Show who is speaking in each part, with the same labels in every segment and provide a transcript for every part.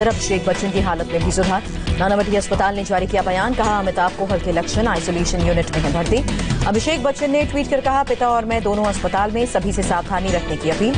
Speaker 1: अभिषेक बच्चन की हालत में भी सुधार। नानावटी अस्पताल ने जारी किया बयान, कहा, अमिताभ को हल्के लक्षण आइसोलेशन यूनिट में है भर्ती। अभिषेक बच्चन ने ट्वीट कर कहा, पिता और मैं दोनों अस्पताल में सभी से सावधानी रखने की अपील।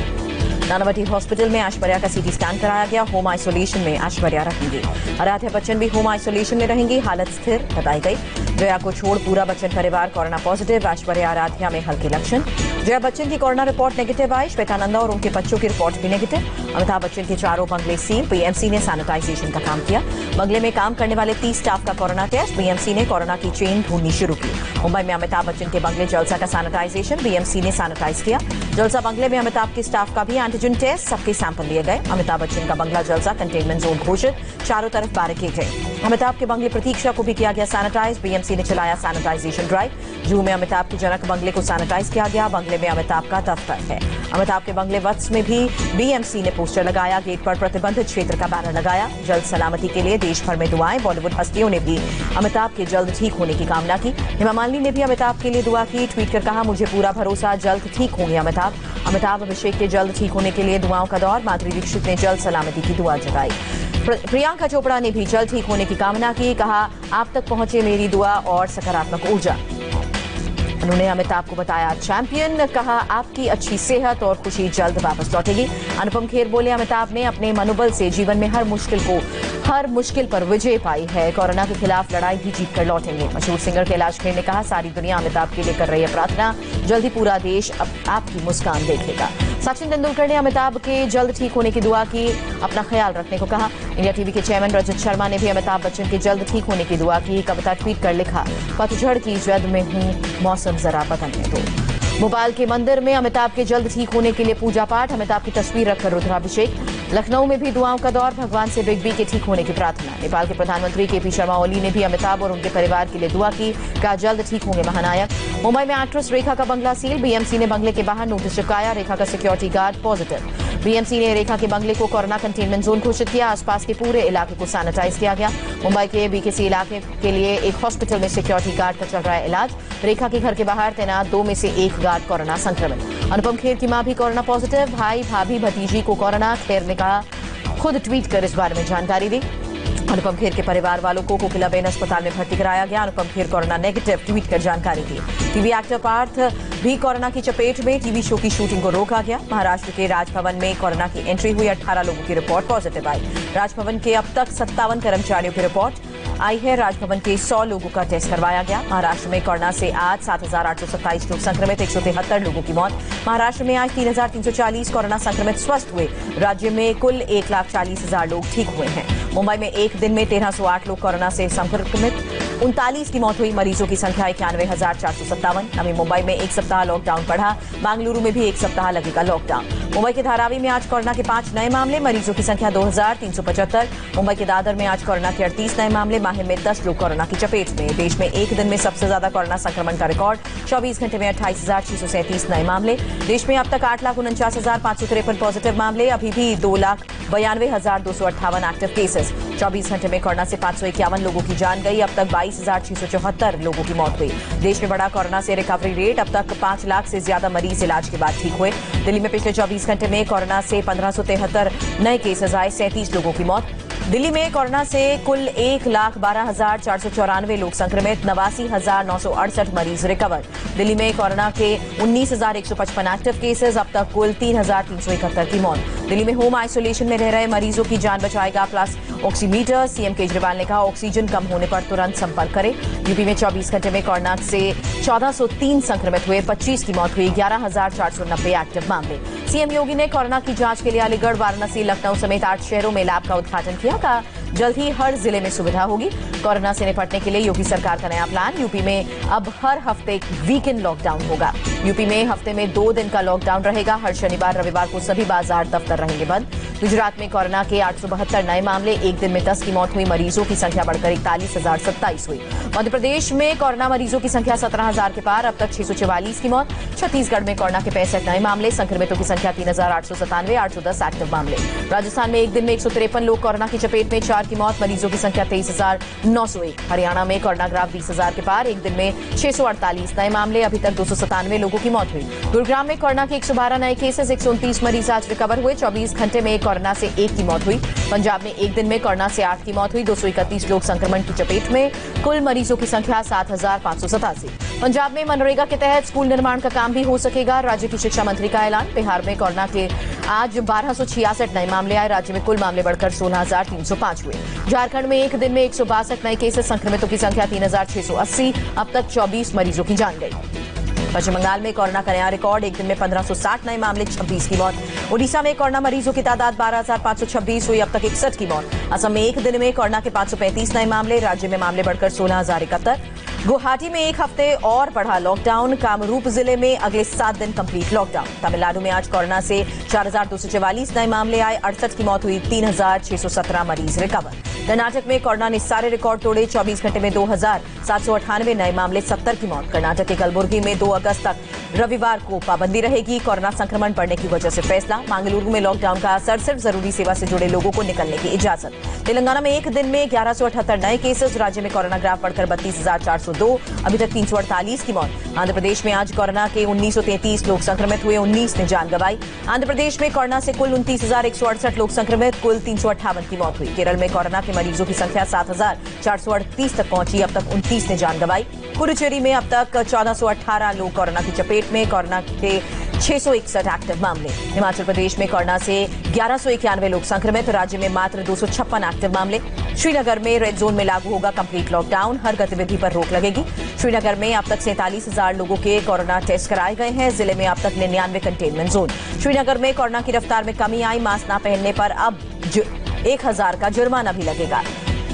Speaker 1: नानावटी हॉस्पिटल में आश्वर्या का सीटी स्कैन कराया गया होम आइसोलेशन में ऐश्वर्या रहेंगी। आराध्या बच्चन भी होम आइसोलेशन में रहेंगी, हालत स्थिर, बताई गई। जया को छोड़ पूरा बच्चन परिवार कोरोना पॉजिटिव। ऐश्वर्या आराध्या में हल्के लक्षण। जया बच्चन की कोरोना रिपोर्ट नेगेटिव आई। श्वेतानंदा और उनके बच्चों की रिपोर्ट भी नेगेटिव अमिताभ बच्चन के चारों बंगले सील पीएमसी ने सैनिटाइजेशन का काम किया। बंगले में काम करने वाले तीस स्टाफ का कोरोना टेस्ट बीएमसी ने कोरोना की चेन ढूंढनी शुरू की। मुंबई में अमिताभ बच्चन के बंगले जलसा का सैनिटाइजेशन बीएमसी ने सैनिटाइज किया। जलसा बंगले में अमिताभ के स्टाफ का भी एंटीजन टेस्ट सबके सैंपल लिए गए। अमिताभ बच्चन का बंगला जलसा कंटेनमेंट जोन घोषित। चारों तरफ़ बैरिकेड है। अमिताभ के बंगले प्रतीक्षा को भी किया गया सैनिटाइज बीएमसी ने चलाया सैनिटाइजेशन ड्राइव जू में अमिताभ के जनक बंगले को सैनिटाइज किया गया। बंगले में अमिताभ का दफ्तर है। अमिताभ के बंगले वत्स में भी बीएमसी ने पोस्टर लगाया। गेट पर प्रतिबंधित क्षेत्र का बैनर लगाया। जल्द सलामती के लिए देश भर में दुआएँ। बॉलीवुड हस्तियों ने भी अमिताभ के जल्द ठीक होने की कामना की। हेमा मालिनी ने भी अमिताभ के लिए दुआ की। ट्वीट कर कहा, मुझे पूरा भरोसा, जल्द ठीक होंगे अमिताभ। अमिताभ अभिषेक के जल्द ठीक होने के लिए दुआओं का दौर। माधुरी दीक्षित ने जल्द सलामती की दुआ जगाई। प्रियंका चोपड़ा ने भी जल्द ठीक होने की कामना की, कहा, आप तक पहुँचे मेरी दुआ और सकारात्मक ऊर्जा। उन्होंने अमिताभ को बताया, चैंपियन, कहा, आपकी अच्छी सेहत और खुशी जल्द वापस लौटेगी। अनुपम खेर बोले, अमिताभ ने अपने मनोबल से जीवन में हर मुश्किल को हर मुश्किल पर विजय पाई है। कोरोना के खिलाफ लड़ाई भी जीत कर लौटेंगे। मशहूर सिंगर कैलाश खेर ने कहा, सारी दुनिया अमिताभ के लिए कर रही है प्रार्थना। जल्द ही पूरा देश अब आपकी मुस्कान देखेगा। सचिन तेंदुलकर ने अमिताभ के जल्द ठीक होने की दुआ की, अपना ख्याल रखने को कहा। इंडिया टीवी के चेयरमैन रजत शर्मा ने भी अमिताभ बच्चन के जल्द ठीक होने की दुआ की। कविता ट्वीट कर लिखा, पतझड़ की जद में हूँ, मौसम जरा बदलने दो भोपाल के मंदिर में अमिताभ के जल्द ठीक होने के लिए पूजा पाठ, अमिताभ की तस्वीर रखकर रुद्राभिषेक। लखनऊ में भी दुआओं का दौर, भगवान से बिग बी के ठीक होने की प्रार्थना। नेपाल के प्रधानमंत्री के पी शर्मा ओली ने भी अमिताभ और उनके परिवार के लिए दुआ की कहा जल्द ठीक होंगे महानायक। मुंबई में एक्ट्रेस रेखा का बंगला सील, बीएमसी ने बंगले के बाहर नोटिस चिपकाया, रेखा का सिक्योरिटी गार्ड पॉजिटिव बीएमसी ने रेखा के बंगले को कोरोना कंटेनमेंट जोन घोषित किया। आसपास के पूरे इलाके को सैनिटाइज किया गया। मुंबई के बीकेसी इलाके के लिए एक हॉस्पिटल में सिक्योरिटी गार्ड का चल रहा है इलाज। रेखा के घर के बाहर तैनात दो में से एक गार्ड कोरोना संक्रमित। अनुपम खेर की माँ भी कोरोना पॉजिटिव भाई भाभी भतीजी को कोरोना, खेर ने कहा, खुद ट्वीट कर इस बारे में जानकारी दी। अनुपम खेर के परिवार वालों को कोकिलाबेन अस्पताल में भर्ती कराया गया। Anupam Kher corona negative tweet कर जानकारी दी। टीवी एक्टर पार्थ भी कोरोना की चपेट में। टीवी शो की शूटिंग को रोका गया। महाराष्ट्र के राजभवन में कोरोना की एंट्री हुई। 18 लोगों की रिपोर्ट पॉजिटिव आई। राजभवन के अब तक सत्तावन कर्मचारियों की रिपोर्ट आई है। राजभवन के 100 लोगों का टेस्ट करवाया गया। महाराष्ट्र में कोरोना से आज सात हज़ार आठ सौ सत्ताईस लोग संक्रमित, एक सौ तिहत्तर लोगों की मौत। महाराष्ट्र में आज तीन हज़ार तीन सौ चालीस कोरोना संक्रमित स्वस्थ हुए। राज्य में कुल एक लाख चालीस हज़ार लोग ठीक हुए हैं। मुंबई में एक दिन में तेरह सौ आठ लोग कोरोना से संक्रमित उनतालीस की मौत हुई। मरीजों की संख्या इक्यानवे हज़ार चार सौ सत्तावन। नवी मुंबई में एक सप्ताह लॉकडाउन बढ़ा। बेंगलुरु में भी एक सप्ताह लगेगा लॉकडाउन मुंबई के धारावी में आज कोरोना के पाँच नए मामले। मरीजों की संख्या दो हज़ार तीन सौ पचहत्तर। मुंबई के दादर में आज कोरोना के अड़तीस नए मामले। माहिर में दस लोग कोरोना की चपेट में। देश में एक दिन में सबसे ज़्यादा कोरोना संक्रमण का रिकॉर्ड। चौबीस घंटे में अट्ठाईस हज़ार छह सौ सैंतीस नए मामले। देश में अब तक आठ लाख उनचास हज़ार पाँच सौ तिरपन पॉजिटिव मामले। अभी भी दो लाख बयानवे हज़ार दो सौ अट्ठावन एक्टिव केसेस चौबीस घंटे में कोरोना से पाँच लोगों की जान गई, अब तक बाईस लोगों की मौत हुई। देश में बढ़ा कोरोना से रिकवरी रेट, अब तक पाँच लाख से ज़्यादा मरीज़ इलाज के बाद ठीक हुए। दिल्ली में पिछले चौबीस घंटे में कोरोना से पंद्रह नए केसेज आए, सैंतीस लोगों की मौत। दिल्ली में कोरोना से कुल एक लाख बारह हज़ार चार सौ चौरानवे लोग संक्रमित, नवासी हज़ार नौ सौ अड़सठ मरीज़ रिकवर दिल्ली में कोरोना के उन्नीस हज़ार एक सौ पचपन एक्टिव केसेस अब तक कुल तीन हज़ार तीन सौ इकहत्तर की मौत। दिल्ली में होम आइसोलेशन में रह रहे मरीजों की जान बचाएगा प्लस ऑक्सीमीटर सीएम केजरीवाल ने कहा ऑक्सीजन कम होने पर तुरंत संपर्क करें। यूपी में 24 घंटे में कोरोना से 1403 संक्रमित हुए 25 की मौत हुई, ग्यारह हज़ार चार सौ नब्बे एक्टिव मामले। सीएम योगी ने कोरोना की जाँच के लिए अलीगढ़, वाराणसी, लखनऊ समेत आठ शहरों में लैब का उद्घाटन किया कहा जल्द ही हर ज़िले में सुविधा होगी। कोरोना से निपटने के लिए योगी सरकार का नया प्लान यूपी में अब हर हफ़्ते वीकेंड लॉकडाउन होगा। यूपी में हफ़्ते में दो दिन का लॉकडाउन रहेगा। हर शनिवार, रविवार को सभी बाज़ार दफ्तर रहेंगे बंद। गुजरात में कोरोना के आठ सौ बहत्तर नए मामले, एक दिन में दस की मौत हुई, मरीजों की संख्या बढ़कर इकतालीस हज़ार सत्ताईस हुई। मध्य प्रदेश में कोरोना मरीजों की संख्या सत्रह हज़ार के पार, अब तक छह की मौत। छत्तीसगढ़ में कोरोना के पैंसठ नए मामले, संक्रमितों की संख्या तीन हज़ार आठ सौ सतानवे आठ सौ दस एक्टिव मामले। राजस्थान में एक दिन में एक सौ तिरपन लोग कोरोना की चपेट में, चार की मौत, मरीजों की संख्या तेईस हज़ार नौ सौ एक। हरियाणा में कोरोना ग्राफ बीस हज़ार के पार, एक दिन में छह सौ अड़तालीस नए मामले, अभी तक दो सौ सतानवे लोगों की मौत हुई। गुरुग्राम में कोरोना के एक सौ बारह नए केसेस, एक सौ उनतीस मरीज़ आज रिकवर हुए, चौबीस घंटे में कोरोना से एक की मौत हुई। पंजाब में एक दिन में कोरोना से आठ की मौत हुई। दो सौ इकतीस लोग संक्रमण की चपेट में। कुल मरीजों की संख्या सात पंजाब में मनरेगा के तहत स्कूल निर्माण का काम भी हो सकेगा। राज्य की शिक्षा मंत्री का ऐलान। बिहार में कोरोना के आज बारह नए मामले आए। राज्य में कुल मामले बढ़कर सोलह हुए। झारखंड में एक दिन में एक सौ बासठ नए केसेस। संक्रमितों की संख्या तीन हज़ार छह सौ अस्सी। अब तक चौबीस मरीजों की जान गई। पश्चिम बंगाल में कोरोना का नया रिकॉर्ड एक दिन में 1560 नए मामले 26 की मौत। उड़ीसा में कोरोना मरीजों की तादाद 12,526 हुई अब तक इकसठ की मौत। असम में एक दिन में कोरोना के 535 नए मामले राज्य में मामले बढ़कर सोलह हज़ार इकहत्तर। गुवाहाटी में एक हफ़्ते और बढ़ा लॉकडाउन कामरूप ज़िले में अगले सात दिन कंप्लीट लॉकडाउन तमिलनाडु में आज कोरोना से चार नए मामले आए। अड़सठ की मौत हुई, तीन हज़ार छह सौ सत्रह मरीज़ रिकवर कर्नाटक में कोरोना ने सारे रिकॉर्ड तोड़े 24 घंटे में दो हज़ार सात सौ अठानवे नए मामले 70 की मौत। कर्नाटक के कलबुर्गी में 2 अगस्त तक रविवार को पाबंदी रहेगी। कोरोना संक्रमण बढ़ने की वजह से फैसला। मंगलुरु में लॉकडाउन का असर, सिर्फ़ ज़रूरी सेवा से जुड़े लोगों को निकलने की इजाज़त। तेलंगाना में एक दिन में ग्यारह नए केसेज राज्य में कोरोना ग्राफ बढ़कर बत्तीस अभी तक तीन सौ अड़तालीस की मौत। आंध्र प्रदेश में आज कोरोना के उन्नीस लोग संक्रमित हुए, उन्नीस ने जान गंवाई। आंध्र प्रदेश में कोरोना से कुल उनतीस लोग संक्रमित, कुल तीन सौ अट्ठावन की मौत हुई। केरल में कोरोना के मरीजों की संख्या सात हज़ार चार सौ अड़तीस तक पहुँची, अब तक उनतीस ने जान गंवाई। पुडुचेरी में अब तक चौदह लोग कोरोना की चपेट में, कोरोना के छह सौ इकसठ एक्टिव मामले। हिमाचल प्रदेश में कोरोना से ग्यारह सौ इक्यानवे लोग संक्रमित, राज्य में मात्र दो सौ छप्पन एक्टिव मामले। श्रीनगर में रेड जोन में लागू होगा कंप्लीट लॉकडाउन हर गतिविधि पर रोक लगेगी। श्रीनगर में अब तक सैंतालीस हज़ार लोगों के कोरोना टेस्ट कराए गए हैं, ज़िले में अब तक निन्यानवे कंटेनमेंट जोन श्रीनगर में कोरोना की रफ्तार में कमी आई, मास्क न पहनने पर अब एक हज़ार का जुर्माना भी लगेगा।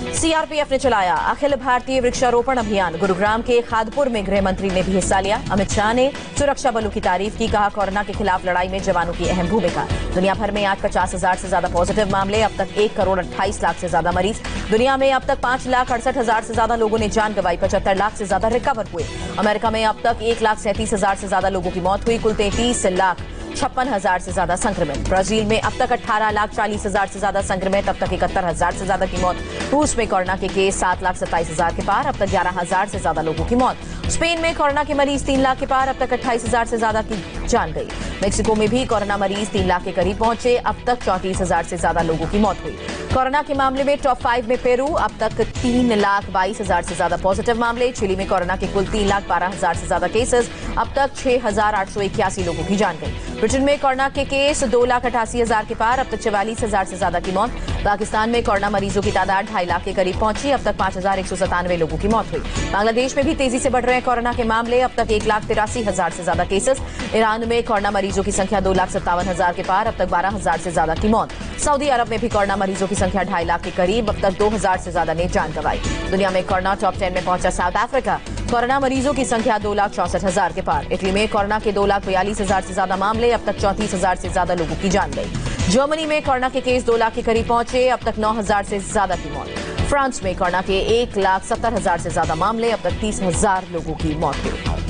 Speaker 1: सीआरपीएफ ने चलाया अखिल भारतीय वृक्षारोपण अभियान। गुरुग्राम के खादपुर में गृह मंत्री ने भी हिस्सा लिया। अमित शाह ने सुरक्षा बलों की तारीफ़ की, कहा कोरोना के खिलाफ लड़ाई में जवानों की अहम भूमिका। दुनिया भर में आज पचास हज़ार से ज़्यादा पॉजिटिव मामले, अब तक एक करोड़ अट्ठाईस लाख से ज़्यादा मरीज़। दुनिया में अब तक पाँच लाख अड़सठ हज़ार से ज़्यादा लोगों ने जान गंवाई, पचहत्तर लाख से ज़्यादा रिकवर हुए। अमेरिका में अब तक एक लाख सैंतीस हज़ार से ज़्यादा लोगों की मौत हुई, कुल तैंतीस लाख छप्पन हज़ार से ज़्यादा संक्रमित। ब्राज़ील में अब तक अठारह लाख चालीस हज़ार से ज़्यादा संक्रमित, अब तक इकहत्तर हज़ार से ज़्यादा की मौत। रूस में कोरोना के केस सात लाख सत्ताईस हज़ार के पार, अब तक ग्यारह हज़ार से ज़्यादा लोगों की मौत। स्पेन में कोरोना के मरीज़ तीन लाख के पार, अब तक अट्ठाईस हज़ार से ज़्यादा की जान गई। मेक्सिको में भी कोरोना मरीज़ तीन लाख के करीब पहुँचे, अब तक चौंतीस हज़ार से ज़्यादा लोगों की मौत हुई। कोरोना के मामले में टॉप फाइव में पेरू, अब तक तीन लाख बाईस हज़ार से ज़्यादा पॉजिटिव मामले। चिली में कोरोना के कुल तीन लाख बारह हज़ार से ज़्यादा केसेस अब तक छह हज़ार आठ सौ इक्यासी लोगों की जान गई। ब्रिटेन में कोरोना के केस, दो लाख अठासी हज़ार के पार, अब तक चवालीस हज़ार से ज़्यादा की मौत। पाकिस्तान में कोरोना मरीजों की तादाद ढाई लाख के करीब पहुँची। अब तक पाँच हज़ार एक सौ सतानवे लोगों की मौत हुई। बांग्लादेश में भी तेज़ी से बढ़ रहे हैं कोरोना के मामले। अब तक एक लाख तिरासी हज़ार से ज़्यादा केसेस। ईरान में कोरोना मरीजों की संख्या दो लाख सत्तावन हज़ार के पार। अब तक बारह हज़ार से ज़्यादा की मौत। सऊदी अरब में भी कोरोना मरीजों की संख्या ढाई लाख के करीब। अब तक दो हज़ार से ज़्यादा ने जान गंवाई। दुनिया में कोरोना टॉप टेन में पहुँचा साउथ अफ्रीका। कोरोना मरीजों की संख्या दो लाख चौसठ हज़ार के पार। इटली में कोरोना के दो लाख बयालीस हज़ार से ज़्यादा मामले। अब तक चौंतीस हज़ार से ज़्यादा लोगों की जान गई। जर्मनी में कोरोना के केस दो लाख के करीब पहुँचे। अब तक नौ हज़ार से ज़्यादा की मौत। फ्रांस में कोरोना के एक लाख सत्तर हज़ार से ज़्यादा मामले, अब तक तीस हज़ार लोगों की मौत हुई।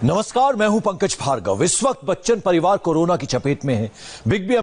Speaker 2: नमस्कार, मैं हूँ पंकज भार्गव। इस वक्त बच्चन परिवार कोरोना की चपेट में है। Big B